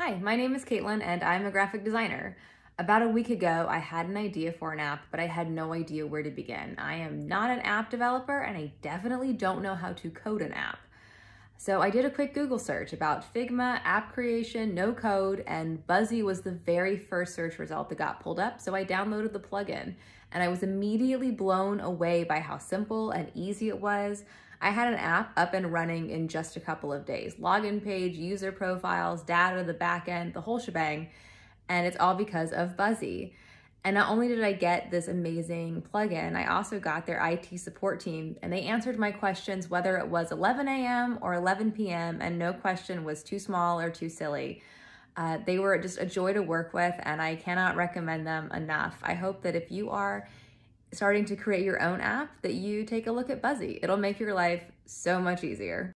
Hi, my name is Caitlin and I'm a graphic designer. About a week ago, I had an idea for an app, but I had no idea where to begin. I am not an app developer and I definitely don't know how to code an app. So I did a quick Google search about Figma, app creation, no code, and Buzzy was the very first search result that got pulled up. So I downloaded the plugin and I was immediately blown away by how simple and easy it was. I had an app up and running in just a couple of days. Login page, user profiles, data, the backend, the whole shebang. And it's all because of Buzzy. And not only did I get this amazing plugin, I also got their IT support team and they answered my questions whether it was 11 a.m. or 11 p.m. and no question was too small or too silly. Uh, they were just a joy to work with and I cannot recommend them enough. I hope that if you are starting to create your own app that you take a look at Buzzy. It'll make your life so much easier.